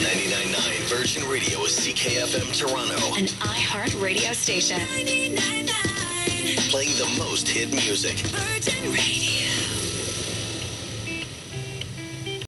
99.9 Virgin Radio is CKFM Toronto. An iHeart radio station. 99.9 Playing the most hit music. Virgin Radio.